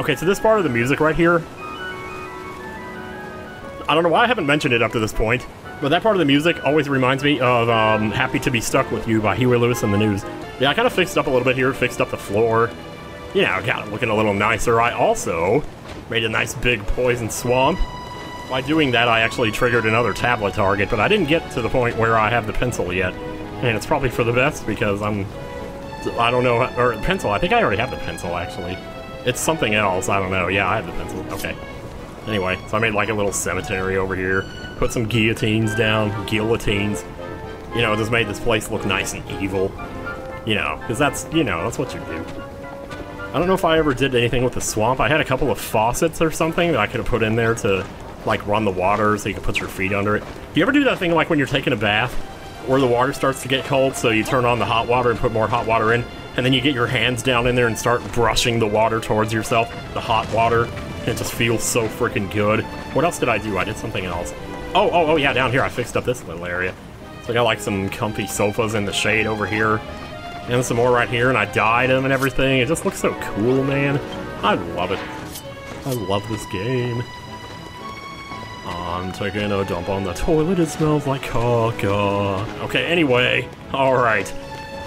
Okay, so this part of the music right here. I don't know why I haven't mentioned it up to this point, but that part of the music always reminds me of um, Happy to Be Stuck With You by Huey Lewis and the News. Yeah, I kind of fixed up a little bit here, fixed up the floor. You know, got it looking a little nicer. I also made a nice big poison swamp. By doing that, I actually triggered another tablet target, but I didn't get to the point where I have the pencil yet. And it's probably for the best because I'm... I don't know, or pencil, I think I already have the pencil, actually. It's something else, I don't know. Yeah, I have the pencil, okay. Anyway, so I made like a little cemetery over here. Put some guillotines down, guillotines. You know, just made this place look nice and evil. You know, because that's, you know, that's what you do. I don't know if I ever did anything with the swamp. I had a couple of faucets or something that I could have put in there to, like, run the water so you could put your feet under it. Do you ever do that thing like when you're taking a bath where the water starts to get cold so you turn on the hot water and put more hot water in and then you get your hands down in there and start brushing the water towards yourself, the hot water, and it just feels so freaking good. What else did I do? I did something else. Oh, oh, oh, yeah, down here I fixed up this little area. So I got like some comfy sofas in the shade over here, and some more right here, and I dyed them and everything. It just looks so cool, man. I love it. I love this game. I'm taking a dump on the toilet, it smells like caca. Okay, anyway, alright.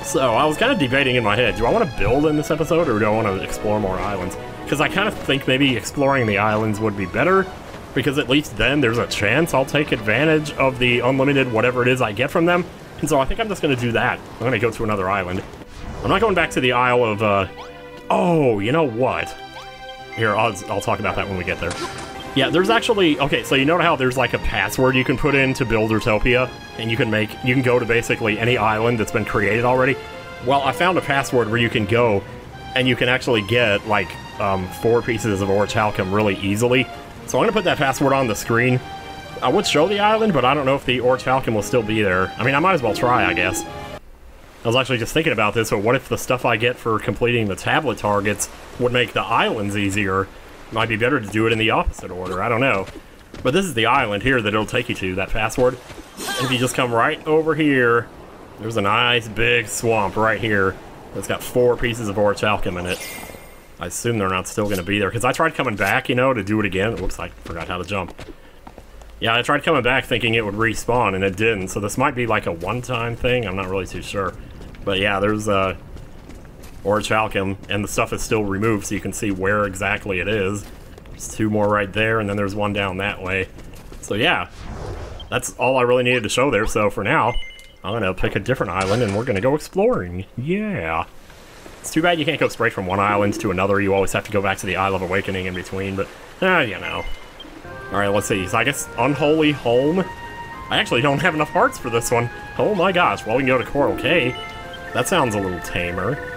So, I was kind of debating in my head, do I want to build in this episode, or do I want to explore more islands? Because I kind of think maybe exploring the islands would be better, because at least then there's a chance I'll take advantage of the unlimited whatever it is I get from them. And so I think I'm just going to do that. I'm going to go to another island. I'm not going back to the Isle of, uh... Oh, you know what? Here, I'll, I'll talk about that when we get there. Yeah, there's actually... Okay, so you know how there's like a password you can put in to build Utopia? And you can make... You can go to basically any island that's been created already? Well, I found a password where you can go and you can actually get, like, um, four pieces of Orichalcum really easily. So I'm to put that password on the screen. I would show the island, but I don't know if the Orichalcum will still be there. I mean, I might as well try, I guess. I was actually just thinking about this, but what if the stuff I get for completing the tablet targets would make the islands easier? Might be better to do it in the opposite order, I don't know. But this is the island here that it'll take you to, that password. If you just come right over here, there's a nice big swamp right here that's got four pieces of orichalcum in it. I assume they're not still going to be there, because I tried coming back, you know, to do it again. It looks like I forgot how to jump. Yeah, I tried coming back thinking it would respawn, and it didn't, so this might be like a one-time thing. I'm not really too sure. But yeah, there's uh, orichalcum, and the stuff is still removed, so you can see where exactly it is. There's two more right there, and then there's one down that way. So yeah, that's all I really needed to show there, so for now, I'm gonna pick a different island, and we're gonna go exploring. Yeah. It's too bad you can't go straight from one island to another. You always have to go back to the Isle of Awakening in between, but, eh, you know. Alright, let's see. So I guess Unholy Holm. I actually don't have enough hearts for this one. Oh my gosh. Well, we can go to Coral Cay. That sounds a little tamer.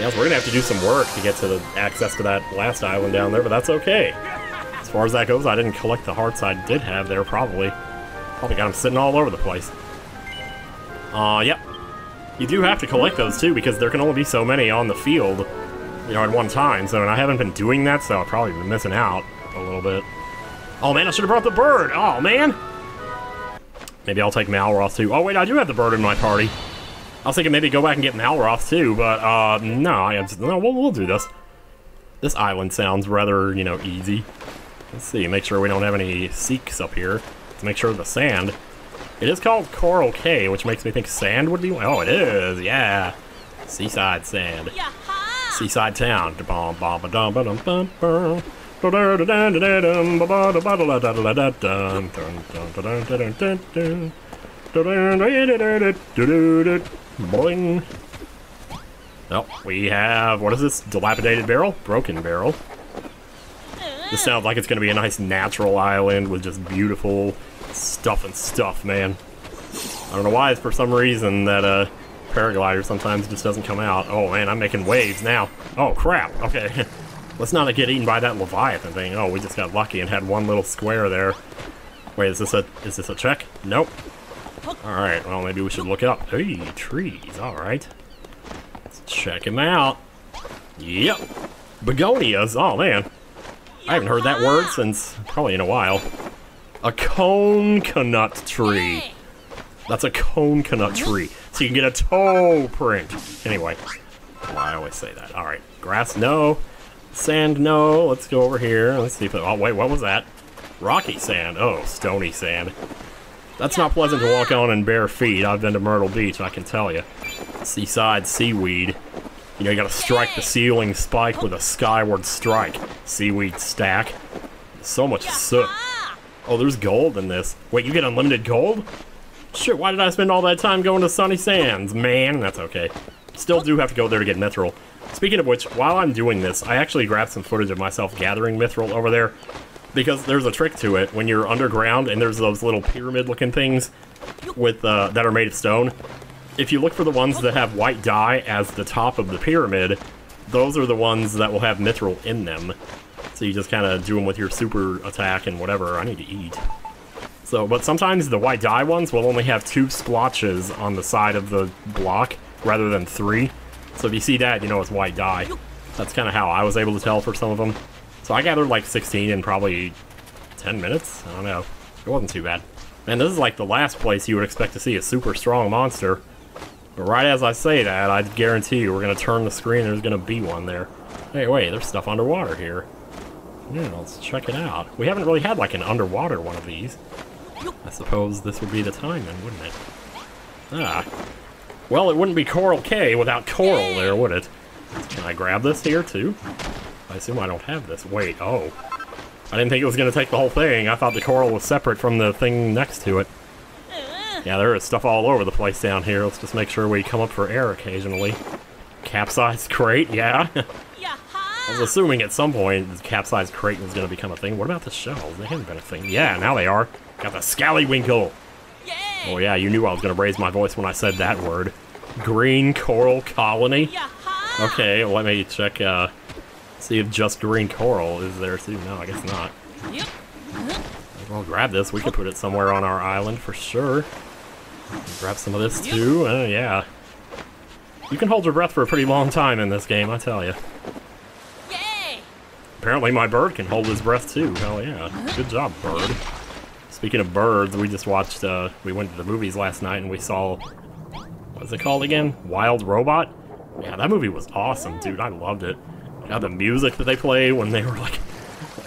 Yes, we're gonna have to do some work to get to the access to that last island down there, but that's okay. As far as that goes, I didn't collect the hearts I did have there, probably. Probably got them sitting all over the place. Uh, yep. You do have to collect those, too, because there can only be so many on the field, you know, at one time, so, and I haven't been doing that, so I've probably been missing out a little bit. Oh, man, I should have brought the bird! Oh, man! Maybe I'll take Malroth, too. Oh, wait, I do have the bird in my party. I was thinking maybe go back and get Malroth too, but uh, no, I just, no, we'll, we'll do this. This island sounds rather, you know, easy. Let's see, make sure we don't have any seeks up here. Let's make sure the sand. It is called Coral Cay, which makes me think sand would be. Oh, it is, yeah. Seaside sand. Seaside town. Boing. Oh, we have, what is this? Dilapidated barrel? Broken barrel. This sounds like it's going to be a nice natural island with just beautiful stuff and stuff, man. I don't know why, it's for some reason, that uh, paraglider sometimes just doesn't come out. Oh, man, I'm making waves now. Oh, crap. Okay. Let's not get eaten by that Leviathan thing. Oh, we just got lucky and had one little square there. Wait, is this a is this a check? Nope. Alright, well, maybe we should look it up. Hey, trees, alright. Let's check him out. Yep. Begonias, oh man. I haven't heard that word since probably in a while. A coconut tree. That's a coconut tree. So you can get a toe print. Anyway. I always say that. Alright. Grass, no. Sand, no. Let's go over here. Let's see if oh wait, what was that? Rocky sand. Oh, stony sand. That's not pleasant to walk on in bare feet. I've been to Myrtle Beach, I can tell you. Seaside seaweed. You know, you gotta strike the ceiling spike with a skyward strike. Seaweed stack. So much soot. Oh, there's gold in this. Wait, you get unlimited gold? Shit, why did I spend all that time going to Sunny Sands? Man, that's okay. Still do have to go there to get mythril. Speaking of which, while I'm doing this, I actually grabbed some footage of myself gathering mythril over there. Because there's a trick to it. When you're underground and there's those little pyramid-looking things with uh, that are made of stone, if you look for the ones that have white dye as the top of the pyramid, those are the ones that will have mythril in them. So you just kind of do them with your super attack and whatever. I need to eat. So, but sometimes the white dye ones will only have two splotches on the side of the block rather than three. So if you see that, you know it's white dye. That's kind of how I was able to tell for some of them. So I gathered like 16 in probably 10 minutes. I don't know. It wasn't too bad. And this is like the last place you would expect to see a super strong monster. But right as I say that, I guarantee you we're going to turn the screen and there's going to be one there. Hey, wait, there's stuff underwater here. Yeah, let's check it out. We haven't really had like an underwater one of these. I suppose this would be the time then, wouldn't it? Ah. Well, it wouldn't be Coral Cay without coral there, would it? Can I grab this here, too? I assume I don't have this. Wait, oh. I didn't think it was going to take the whole thing. I thought the coral was separate from the thing next to it. Yeah, there is stuff all over the place down here. Let's just make sure we come up for air occasionally. Capsized crate, yeah. I was assuming at some point the capsized crate was going to become a thing. What about the shells? They haven't been a thing. Yeah, now they are. Got the scallywinkle. Oh yeah, you knew I was going to raise my voice when I said that word. Green coral colony. Okay, let me check, uh, see if just green coral is there too. No, I guess not. Yep. Well, grab this. We could put it somewhere on our island for sure. Grab some of this too. Uh, yeah. You can hold your breath for a pretty long time in this game, I tell you. Apparently my bird can hold his breath too. Hell yeah. Good job, bird. Speaking of birds, we just watched, uh, we went to the movies last night and we saw, what's it called again? Wild Robot? Yeah, that movie was awesome, dude. I loved it. Yeah, the music that they play when they were like,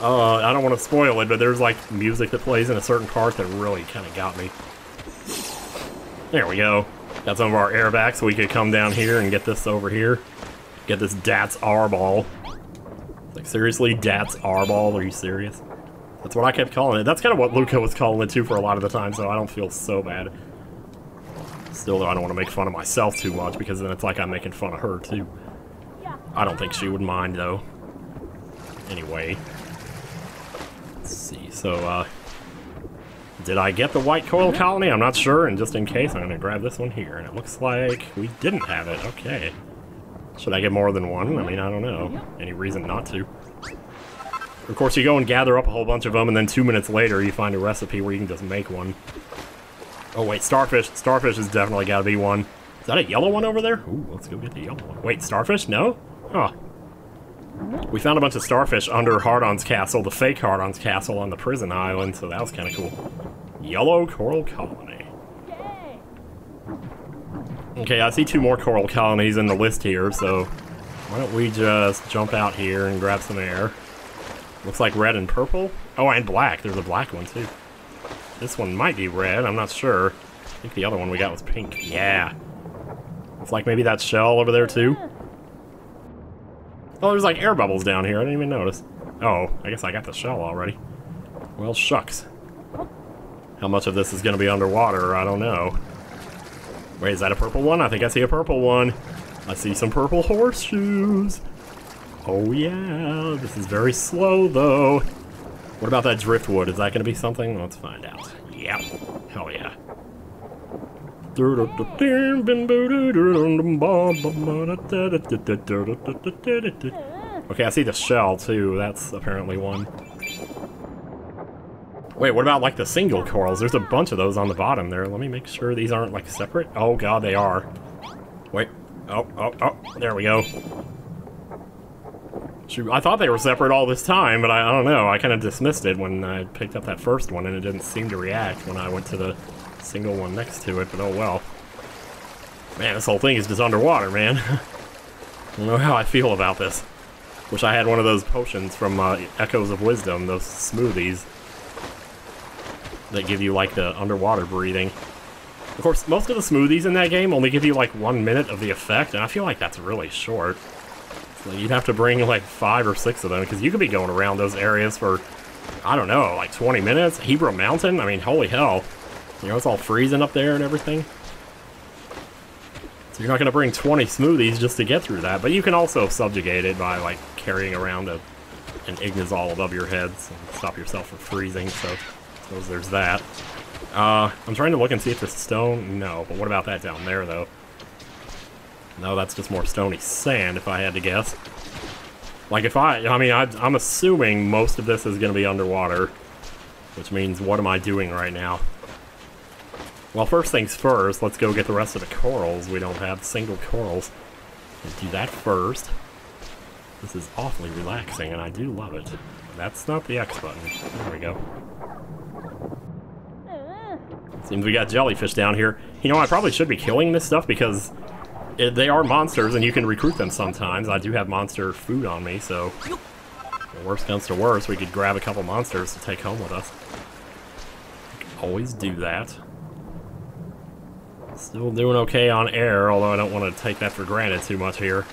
uh, I don't want to spoil it, but there's like music that plays in a certain part that really kind of got me. There we go. Got some of our airbags so we could come down here and get this over here. Get this DATS R ball. Like, seriously, DATS R-Ball? Are you serious? That's what I kept calling it. That's kind of what Luca was calling it, too, for a lot of the time, so I don't feel so bad. Still, though, I don't want to make fun of myself too much, because then it's like I'm making fun of her, too. I don't think she would mind, though. Anyway. Let's see, so, uh... Did I get the white coil colony? I'm not sure, and just in case, I'm going to grab this one here. And it looks like we didn't have it. Okay. Should I get more than one? I mean, I don't know. Any reason not to. Of course, you go and gather up a whole bunch of them, and then two minutes later, you find a recipe where you can just make one. Oh, wait, starfish. Starfish has definitely got to be one. Is that a yellow one over there? Ooh, let's go get the yellow one. Wait, starfish? No? Huh. We found a bunch of starfish under Hargon's castle, the fake Hargon's castle on the prison island, so that was kind of cool. Yellow coral colony. Okay, I see two more coral colonies in the list here, so why don't we just jump out here and grab some air. Looks like red and purple. Oh, and black. There's a black one, too. This one might be red. I'm not sure. I think the other one we got was pink. Yeah. Looks like maybe that shell over there, too. Oh, there's like air bubbles down here. I didn't even notice. Oh, I guess I got the shell already. Well, shucks. How much of this is going to be underwater, I don't know. Wait, is that a purple one? I think I see a purple one. I see some purple horseshoes. Oh yeah, this is very slow though. What about that driftwood? Is that going to be something? Let's find out. Yep. Hell yeah. Okay, I see the shell too. That's apparently one. Wait, what about like the single corals? There's a bunch of those on the bottom there. Let me make sure these aren't like separate. Oh god, they are. Wait. Oh, oh, oh. There we go. Shoot, I thought they were separate all this time, but I, I don't know. I kind of dismissed it when I picked up that first one, and it didn't seem to react when I went to the single one next to it, but oh well. Man, this whole thing is just underwater, man. I don't know how I feel about this. Wish I had one of those potions from uh, Echoes of Wisdom, those smoothies that give you like the underwater breathing. Of course, most of the smoothies in that game only give you like one minute of the effect, and I feel like that's really short. So you'd have to bring like five or six of them, because you could be going around those areas for, I don't know, like 20 minutes. Hebra Mountain? I mean, holy hell. You know, it's all freezing up there and everything. So you're not going to bring 20 smoothies just to get through that, but you can also subjugate it by like carrying around a, an Ignizol above your heads and stop yourself from freezing, so suppose there's that. Uh, I'm trying to look and see if there's stone. No, but what about that down there, though? No, that's just more stony sand, if I had to guess. Like, if I... I mean, I, I'm assuming most of this is going to be underwater. Which means, what am I doing right now? Well, first things first, let's go get the rest of the corals. We don't have single corals. Let's do that first. This is awfully relaxing, and I do love it. That's not the X button. There we go. Seems we got jellyfish down here. You know, I probably should be killing this stuff because it, they are monsters and you can recruit them sometimes. I do have monster food on me, so worst comes to worst, we could grab a couple monsters to take home with us. Always do that. Still doing okay on air, although I don't want to take that for granted too much here.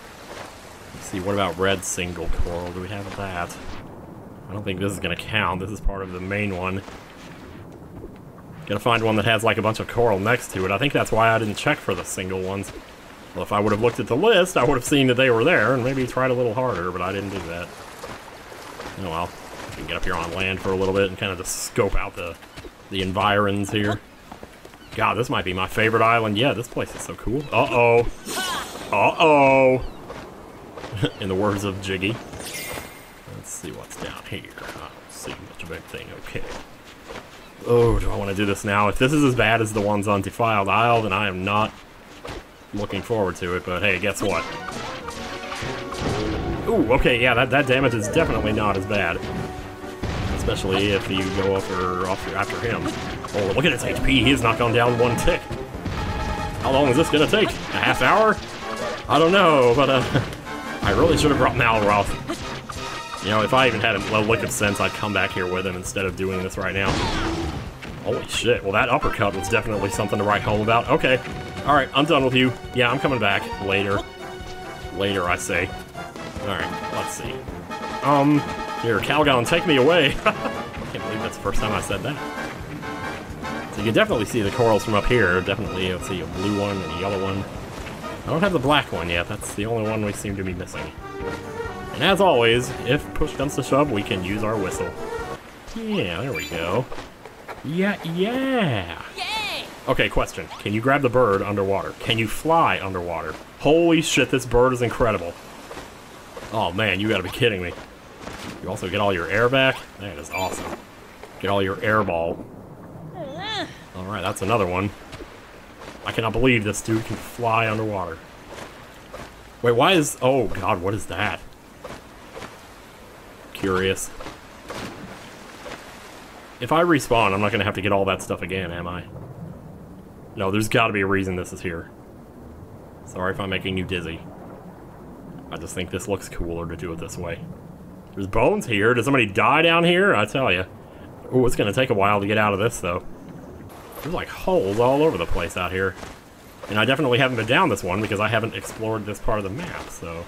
Let's see, what about red single coral? Do we have that? I don't think this is going to count. This is part of the main one. Gotta find one that has like a bunch of coral next to it. I think that's why I didn't check for the single ones. Well, if I would have looked at the list, I would have seen that they were there and maybe tried a little harder, but I didn't do that. Oh well. I can get up here on land for a little bit and kind of just scope out the, the environs here. God, this might be my favorite island. Yeah, this place is so cool. Uh-oh. Uh-oh. In the words of Jiggy. Let's see what's down here. I don't see much of anything. Okay. Oh, do I want to do this now? If this is as bad as the ones on Defiled Isle, then I am not looking forward to it, but hey, guess what? Ooh, okay, yeah, that, that damage is definitely not as bad. Especially if you go after, after him. Oh, look at his HP, he has not gone down one tick. How long is this gonna take? A half hour? I don't know, but uh, I really should have brought Malroth. You know, if I even had a lick of sense, I'd come back here with him instead of doing this right now. Holy shit, well that uppercut was definitely something to write home about. Okay, alright, I'm done with you. Yeah, I'm coming back later. Later, I say. Alright, let's see. Um, here, Calgon, take me away. I can't believe that's the first time I said that. You can definitely see the corals from up here. Definitely, let's see, a blue one and a yellow one. I don't have the black one yet. That's the only one we seem to be missing. And as always, if push comes to shove, we can use our whistle. Yeah, there we go. Yeah, yeah. Yay! Okay, question. Can you grab the bird underwater? Can you fly underwater? Holy shit, this bird is incredible. Oh man, you gotta be kidding me. You also get all your air back? That is awesome. Get all your air ball. Alright, that's another one. I cannot believe this dude can fly underwater. Wait, why is... Oh god, what is that? Curious. If I respawn, I'm not going to have to get all that stuff again, am I? No, there's got to be a reason this is here. Sorry if I'm making you dizzy. I just think this looks cooler to do it this way. There's bones here. Did somebody die down here? I tell you. Oh, it's going to take a while to get out of this, though. There's like holes all over the place out here. And I definitely haven't been down this one because I haven't explored this part of the map, so...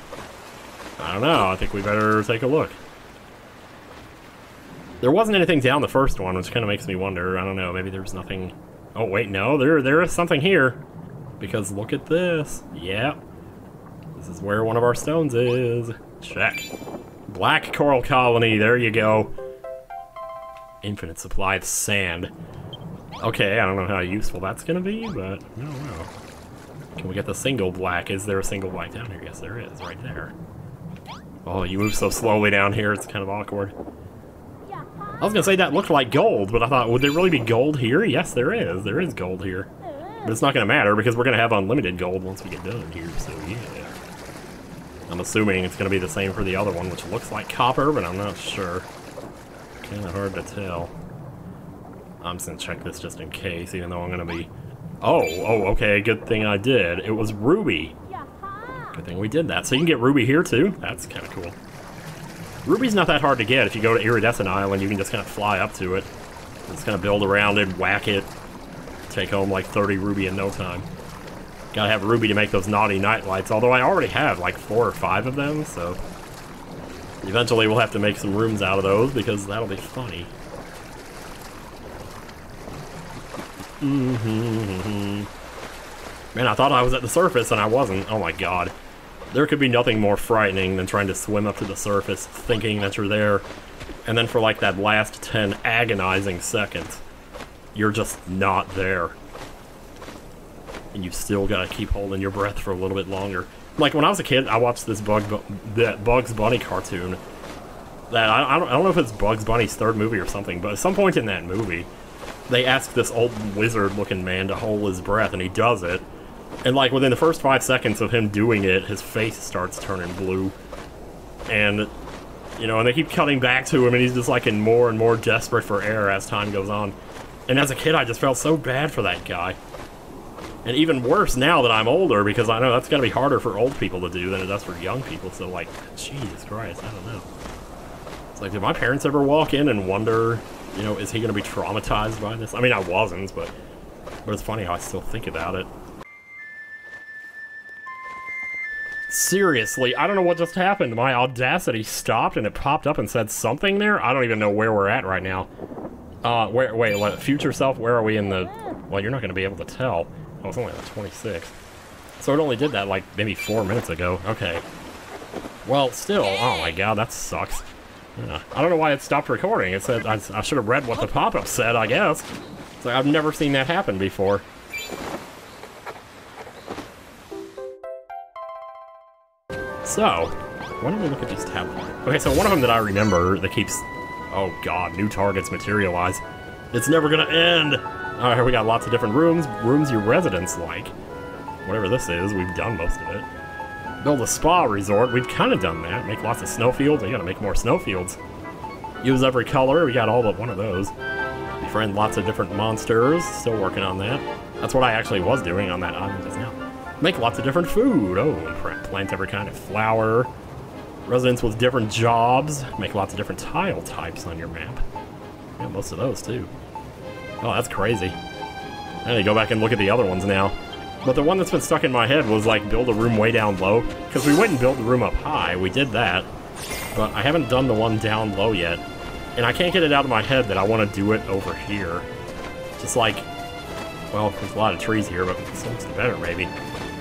I don't know. I think we better take a look. There wasn't anything down the first one, which kind of makes me wonder. I don't know, maybe there's nothing... Oh, wait, no, there, there is something here. Because look at this. Yep. This is where one of our stones is. Check. Black coral colony, there you go. Infinite supply of sand. Okay, I don't know how useful that's gonna be, but I don't know. Can we get the single black? Is there a single black down here? Yes, there is, right there. Oh, you move so slowly down here, it's kind of awkward. I was gonna say that looked like gold, but I thought, would there really be gold here? Yes, there is. There is gold here. But it's not gonna matter because we're gonna have unlimited gold once we get done here, so yeah. I'm assuming it's gonna be the same for the other one, which looks like copper, but I'm not sure. Kinda hard to tell. I'm just gonna check this just in case, even though I'm gonna be... Oh, oh, okay, good thing I did. It was ruby. Good thing we did that. So you can get ruby here too? That's kinda cool. Ruby's not that hard to get. If you go to Iridescent Island, you can just kind of fly up to it. Just kind of build around it, whack it, take home like 30 Ruby in no time. Gotta have Ruby to make those naughty night lights, although I already have like four or five of them, so... Eventually we'll have to make some rooms out of those, because that'll be funny. Mm-hmm. Man, I thought I was at the surface, and I wasn't. Oh my god. There could be nothing more frightening than trying to swim up to the surface, thinking that you're there, and then for like that last 10 agonizing seconds, you're just not there. And you've still got to keep holding your breath for a little bit longer. Like when I was a kid, I watched this Bug Bu that Bugs Bunny cartoon. That I, I, don't, I don't know if it's Bugs Bunny's third movie or something, but at some point in that movie, they ask this old wizard-looking man to hold his breath, and he does it. And like within the first five seconds of him doing it, his face starts turning blue. And you know, and they keep cutting back to him, and he's just like in more and more desperate for air as time goes on. And as a kid, I just felt so bad for that guy. And even worse now that I'm older, because I know that's gotta be harder for old people to do than it does for young people, so like, Jesus Christ, I don't know. It's like, did my parents ever walk in and wonder, you know, is he gonna be traumatized by this? I mean, I wasn't, but, but it's funny how I still think about it. Seriously, I don't know what just happened. My Audacity stopped and it popped up and said something there. I don't even know where we're at right now. Uh, where, wait, what, future self, where are we in the... Well, you're not going to be able to tell. Oh, it's only the 26th. So it only did that, like, maybe four minutes ago. Okay. Well, still, oh my god, that sucks. Yeah. I don't know why it stopped recording. It said, I, I should have read what the pop-up said, I guess. So I've never seen that happen before. So, why don't we look at these tabs? Okay, so one of them that I remember that keeps... Oh god, new targets materialize. It's never gonna end! Alright, we got lots of different rooms. Rooms your residents like. Whatever this is, we've done most of it. Build a spa resort, we've kind of done that. Make lots of snowfields, we gotta make more snowfields. Use every color, we got all but one of those. Befriend lots of different monsters, still working on that. That's what I actually was doing on that island just now. Make lots of different food. Oh, plant every kind of flower. Residents with different jobs. Make lots of different tile types on your map. Yeah, most of those too. Oh, that's crazy. I need to go back and look at the other ones now. But the one that's been stuck in my head was like build a room way down low. Because we went and built the room up high. We did that. But I haven't done the one down low yet. And I can't get it out of my head that I want to do it over here. Just like, well, there's a lot of trees here, but this looks better maybe.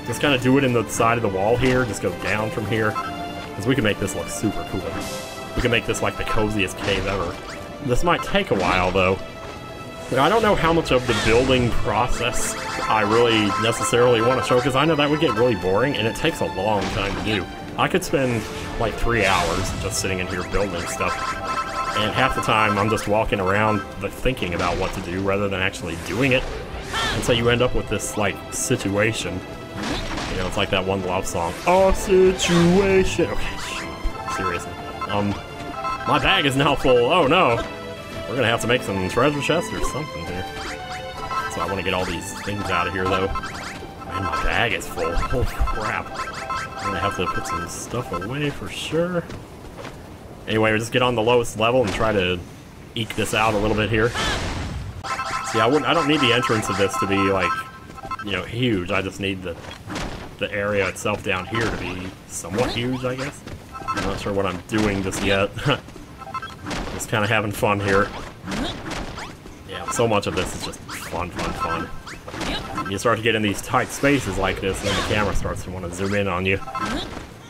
Just kind of do it in the side of the wall here, just go down from here. Because we can make this look super cool. We can make this like the coziest cave ever. This might take a while though. I don't know how much of the building process I really necessarily want to show, because I know that would get really boring, and it takes a long time to do. I could spend like three hours just sitting in here building stuff, and half the time I'm just walking around thinking about what to do rather than actually doing it. And so you end up with this, like, situation you know, it's like that one love song. Oh, situation. Okay, seriously. Um, my bag is now full. Oh no. We're gonna have to make some treasure chests or something here. So I want to get all these things out of here, though. Man, my bag is full. Holy crap. I'm gonna have to put some stuff away for sure. Anyway, we'll just get on the lowest level and try to eke this out a little bit here. See, I wouldn't. I don't need the entrance of this to be like you know, huge. I just need the the area itself down here to be somewhat huge, I guess. I'm not sure what I'm doing just yet. just kind of having fun here. So much of this is just fun, fun, fun. You start to get in these tight spaces like this, and then the camera starts to want to zoom in on you.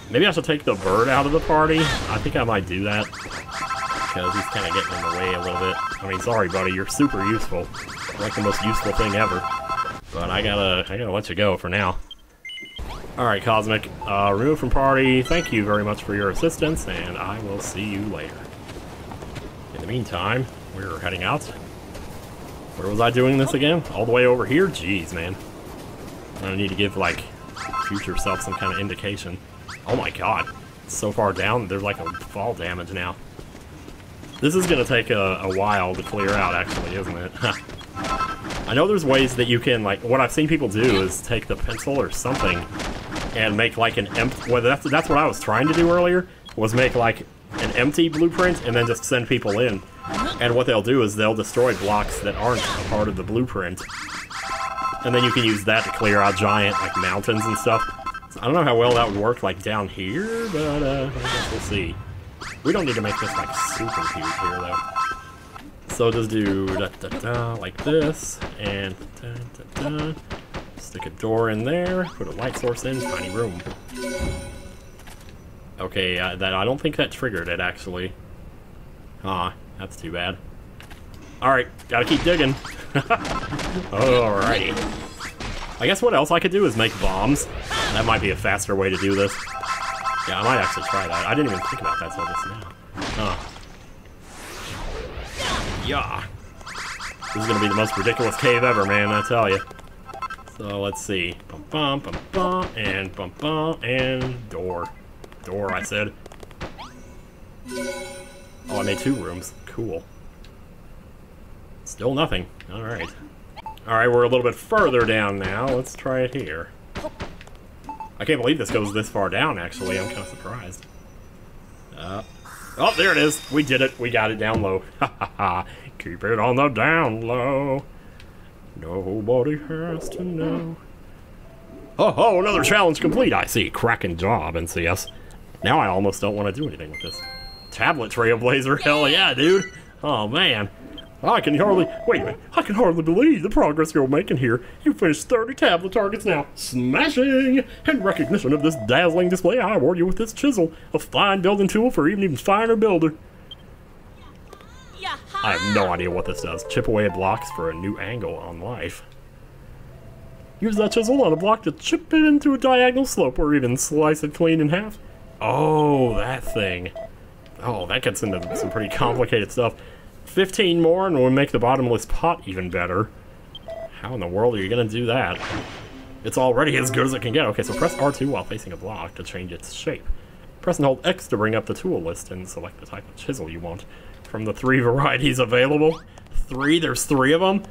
Maybe I should take the bird out of the party. I think I might do that. Because he's kind of getting in the way a little bit. I mean, sorry, buddy, you're super useful. Like the most useful thing ever. But I gotta, I gotta let you go for now. Alright, Cosmic. Uh, remove from party. Thank you very much for your assistance, and I will see you later. In the meantime, we're heading out. Where was I doing this again? All the way over here? Jeez, man. I need to give, like, future self some kind of indication. Oh my god. So far down, there's like a fall damage now. This is gonna take a, a while to clear out, actually, isn't it? I know there's ways that you can, like, what I've seen people do is take the pencil or something and make, like, an empty, well, that's, that's what I was trying to do earlier, was make, like, an empty blueprint and then just send people in. And what they'll do is they'll destroy blocks that aren't a part of the blueprint. And then you can use that to clear out giant like mountains and stuff. So I don't know how well that would work like down here, but uh, I guess we'll see. We don't need to make this like super huge here though. So just do da da da like this, and da da da. Stick a door in there, put a light source in, tiny room. Okay, uh, that I don't think that triggered it actually. Ah, that's too bad. Alright, gotta keep digging. Alrighty. I guess what else I could do is make bombs. That might be a faster way to do this. Yeah, I might actually try that. I didn't even think about that till just now. Huh. Yeah. This is gonna be the most ridiculous cave ever, man, I tell you. So let's see. Bum bum bum bum and bum bum and door. Door, I said. Oh, I made two rooms. Cool. Still nothing. Alright. Alright, we're a little bit further down now. Let's try it here. I can't believe this goes this far down, actually. I'm kind of surprised. Uh, oh, there it is. We did it. We got it down low. Ha ha ha. Keep it on the down low. Nobody has to know. Oh, oh, another challenge complete. I see. Cracking job, NCS. Now I almost don't want to do anything with this. Tablet Trailblazer, hell yeah, dude. Oh, man. I can hardly, wait a minute, I can hardly believe the progress you're making here. You finished 30 tablet targets now. Smashing! In recognition of this dazzling display, I award you with this chisel, a fine building tool for even even finer builder. I have no idea what this does. Chip away blocks for a new angle on life. Use that chisel on a block to chip it into a diagonal slope or even slice it clean in half. Oh, that thing. Oh, that gets into some pretty complicated stuff. 15 more and we'll make the bottomless pot even better. How in the world are you going to do that? It's already as good as it can get. Okay, so press R2 while facing a block to change its shape. Press and hold X to bring up the tool list and select the type of chisel you want. From the three varieties available, three, there's three of them.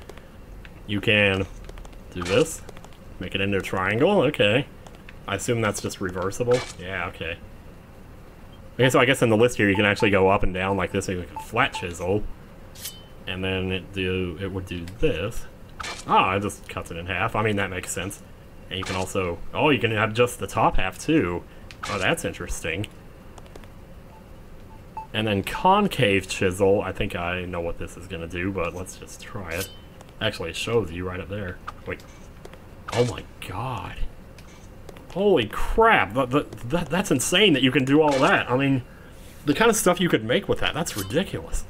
You can do this, make it into a triangle, okay. I assume that's just reversible. Yeah, okay. Okay, so I guess in the list here you can actually go up and down like this, like a flat chisel. And then it do it would do this. Ah, it just cuts it in half. I mean, that makes sense. And you can also... Oh, you can have just the top half, too. Oh, that's interesting. And then concave chisel. I think I know what this is going to do, but let's just try it. Actually, it shows you right up there. Wait. Oh my god. Holy crap. That, that, that, that's insane that you can do all that. I mean, the kind of stuff you could make with that, that's ridiculous.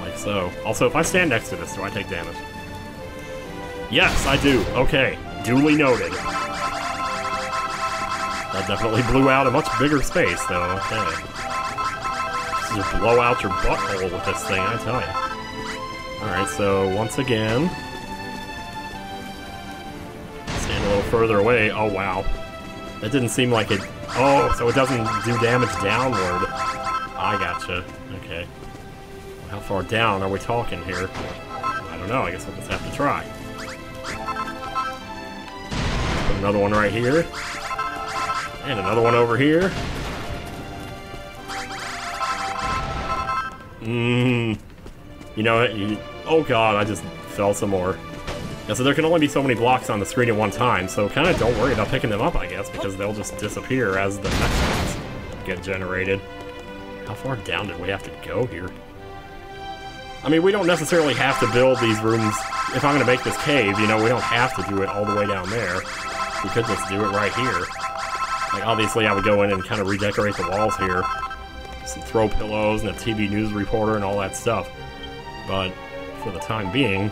Like so. Also, if I stand next to this, do I take damage? Yes, I do. Okay. Duly noted. That definitely blew out a much bigger space, though. Okay. Just blow out your butthole with this thing, I tell you. Alright, so once again... Stand a little further away. Oh, wow. That didn't seem like it... Oh, so it doesn't do damage downward. I gotcha. Okay. How far down are we talking here? I don't know. I guess we'll just have to try. Put another one right here. And another one over here. Mmm. You know? You, oh god, I just fell some more. Yeah, so there can only be so many blocks on the screen at one time, so kind of don't worry about picking them up, I guess, because they'll just disappear as the next ones get generated. How far down did we have to go here? I mean, we don't necessarily have to build these rooms. If I'm going to make this cave, you know, we don't have to do it all the way down there. We could just do it right here. Like, obviously, I would go in and kind of redecorate the walls here. Some throw pillows and a TV news reporter and all that stuff. But for the time being,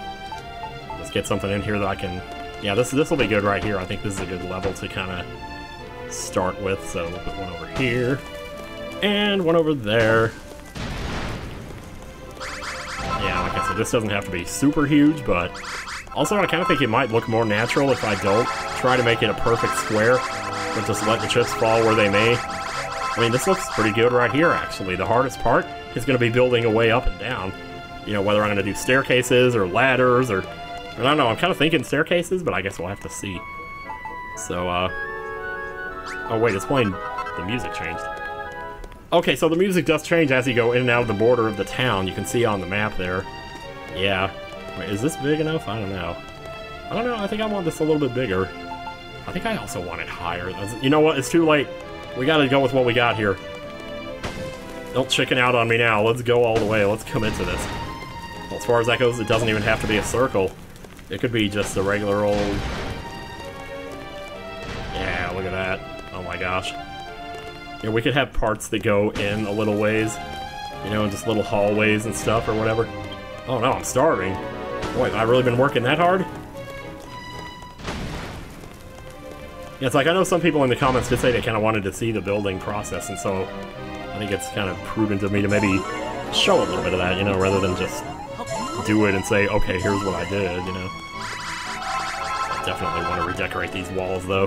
get something in here that I can... Yeah, this this will be good right here. I think this is a good level to kind of start with. So we'll put one over here. And one over there. Yeah, like I said, this doesn't have to be super huge, but... Also, I kind of think it might look more natural if I don't try to make it a perfect square but just let the chips fall where they may. I mean, this looks pretty good right here, actually. The hardest part is going to be building a way up and down. You know, whether I'm going to do staircases or ladders or... I don't know, I'm kind of thinking staircases, but I guess we'll have to see. So, uh... Oh, wait, it's playing... The music changed. Okay, so the music does change as you go in and out of the border of the town. You can see on the map there. Yeah. Wait, is this big enough? I don't know. I don't know, I think I want this a little bit bigger. I think I also want it higher. You know what, it's too late. We gotta go with what we got here. Don't chicken out on me now. Let's go all the way. Let's commit to this. Well, as far as that goes, it doesn't even have to be a circle. It could be just the regular old... Yeah, look at that. Oh my gosh. Yeah, we could have parts that go in a little ways. You know, just little hallways and stuff or whatever. Oh no, I'm starving. Boy, have I really been working that hard? Yeah, it's like, I know some people in the comments did say they kind of wanted to see the building process, and so I think it's kind of proven to me to maybe show a little bit of that, you know, rather than just do it and say, okay, here's what I did, you know. I definitely want to redecorate these walls, though.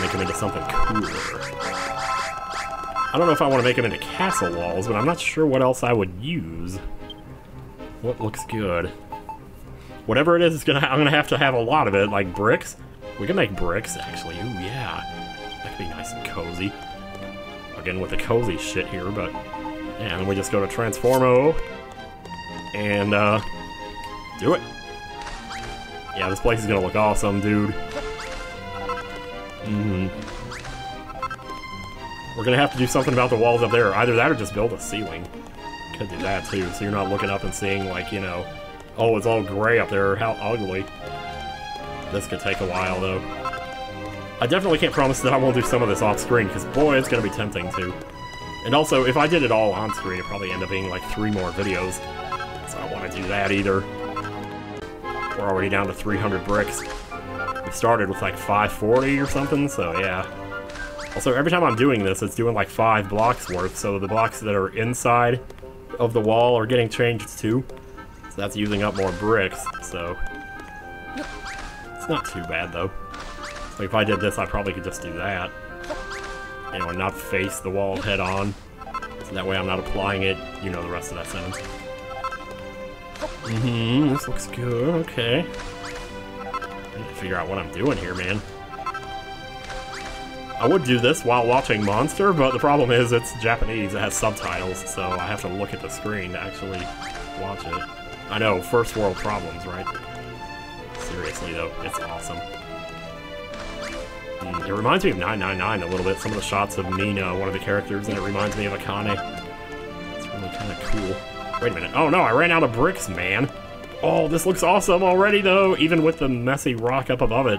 Make them into something cooler. I don't know if I want to make them into castle walls, but I'm not sure what else I would use. What looks good? Whatever it is, it's gonna I'm gonna have to have a lot of it, like bricks. We can make bricks, actually. Ooh, yeah. That could be nice and cozy. Again, with the cozy shit here, but... Yeah, and then we just go to Transformo. And, uh... Do it. Yeah, this place is gonna look awesome, dude. Mm hmm We're gonna have to do something about the walls up there. Either that or just build a ceiling. Could do that, too, so you're not looking up and seeing, like, you know... Oh, it's all gray up there. How ugly. This could take a while, though. I definitely can't promise that I won't do some of this off-screen, because boy, it's to be tempting to. And also, if I did it all on-screen, it'd probably end up being like three more videos. So I don't want to do that either. We're already down to 300 bricks. We started with like 540 or something, so yeah. Also, every time I'm doing this, it's doing like five blocks worth, so the blocks that are inside of the wall are getting changed too. So that's using up more bricks, so it's not too bad, though. Like, if I did this, I probably could just do that. You know, and not face the wall head-on. So that way I'm not applying it, you know the rest of that sentence. Mm-hmm, this looks good, okay. I need to figure out what I'm doing here, man. I would do this while watching Monster, but the problem is it's Japanese, it has subtitles, so I have to look at the screen to actually watch it. I know, first world problems, right? Seriously, though, it's awesome. Mm, it reminds me of 999 a little bit. Some of the shots of Nina, one of the characters, and it reminds me of Akane. It's really kind of cool. Wait a minute. Oh, no, I ran out of bricks, man. Oh, this looks awesome already, though, even with the messy rock up above it.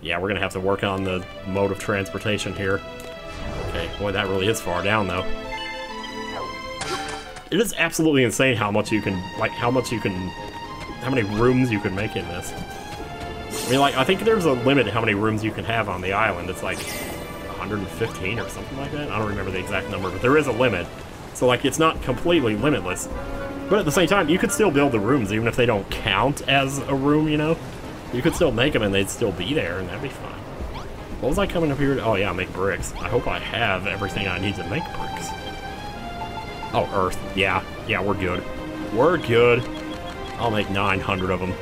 Yeah, we're to have to work on the mode of transportation here. Okay, boy, that really is far down, though. It is absolutely insane how much you can, like, how much you can how many rooms you can make in this. I mean, like, I think there's a limit how many rooms you can have on the island. It's like 115 or something like that. I don't remember the exact number, but there is a limit. So, like, it's not completely limitless. But at the same time, you could still build the rooms, even if they don't count as a room, you know? You could still make them and they'd still be there, and that'd be fine. What was I coming up here to? Oh, yeah, make bricks. I hope I have everything I need to make bricks. Oh, earth. Yeah, yeah, we're good. We're good. I'll make 900 of them.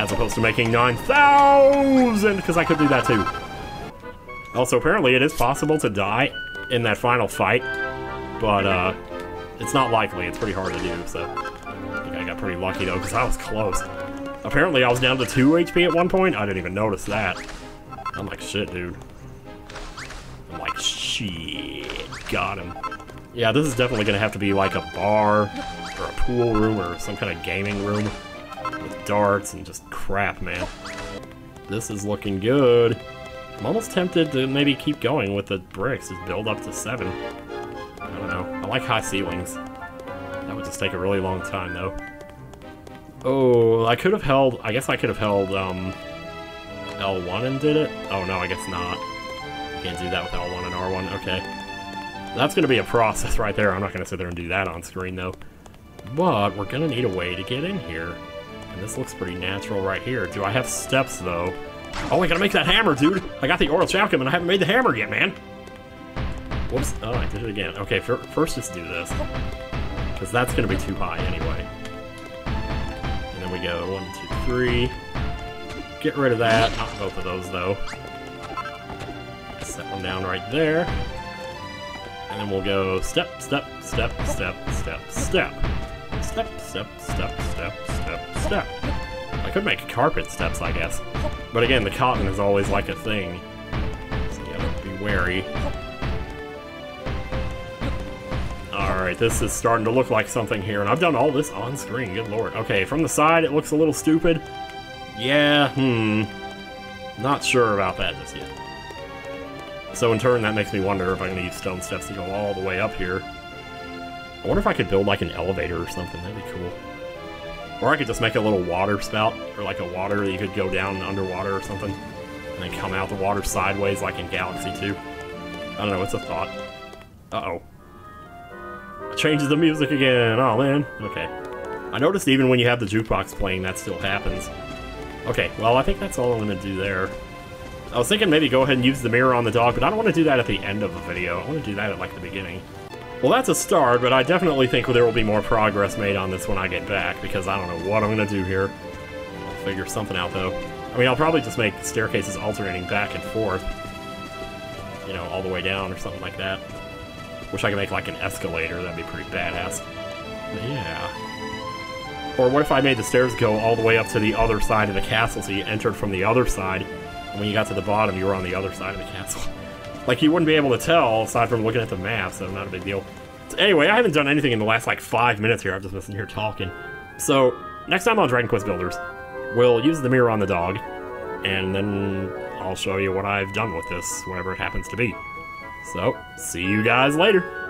As opposed to making 9,000, because I could do that too. Also, apparently it is possible to die in that final fight, but uh, it's not likely. It's pretty hard to do, so I think I got pretty lucky though, because I was close. Apparently I was down to 2 HP at one point. I didn't even notice that. I'm like, shit, dude. I'm like, shit. Got him. Yeah, this is definitely going to have to be like a bar or a pool room or some kind of gaming room with darts and just crap, man. This is looking good. I'm almost tempted to maybe keep going with the bricks, just build up to seven. Like high ceilings. That would just take a really long time, though. Oh, I could have held... I guess I could have held, um... L1 and did it? Oh, no, I guess not. Can't do that with L1 and R1. Okay. That's to be a process right there. I'm not to sit there and do that on screen, though. But we're gonna need a way to get in here. And this looks pretty natural right here. Do I have steps, though? Oh, I gotta make that hammer, dude! I got the Orichalcum and I haven't made the hammer yet, man! Whoops. Oh, I did it again. Okay, first just do this. Because that's gonna be too high anyway. And then we go one, two, three. Get rid of that. Not both of those, though. Set one down right there. And then we'll go step, step, step, step, step, step. Step, step, step, step, step, step. I could make carpet steps, I guess. But again, the cotton is always like a thing. So you gotta be wary. Alright, this is starting to look like something here, and I've done all this on screen, good lord. Okay, from the side it looks a little stupid. Yeah, hmm. Not sure about that just yet. So in turn, that makes me wonder if I'm going to use stone steps to go all the way up here. I wonder if I could build like an elevator or something, that'd be cool. Or I could just make a little water spout, or like a water that you could go down underwater or something, and then come out the water sideways like in Galaxy 2. I don't know, it's a thought. Uh-oh. Changes the music again, oh man. Okay. I noticed even when you have the jukebox playing, that still happens. Okay, well I think that's all I'm gonna do there. I was thinking maybe go ahead and use the mirror on the dog, but I don't want to do that at the end of the video. I want to do that at like the beginning. Well, that's a start, but I definitely think there will be more progress made on this when I get back, because I don't know what I'm going to do here. I'll figure something out, though. I mean, I'll probably just make staircases alternating back and forth. You know, all the way down or something like that. Wish I could make like an escalator, that'd be pretty badass. Yeah. Or what if I made the stairs go all the way up to the other side of the castle, so you entered from the other side, and when you got to the bottom, you were on the other side of the castle. like, you wouldn't be able to tell, aside from looking at the map, so not a big deal. So anyway, I haven't done anything in the last, like, five minutes here. I've just been sitting here talking. So, next time on Dragon Quest Builders, we'll use the mirror on the dog, and then I'll show you what I've done with this, whenever it happens to be. So, see you guys later.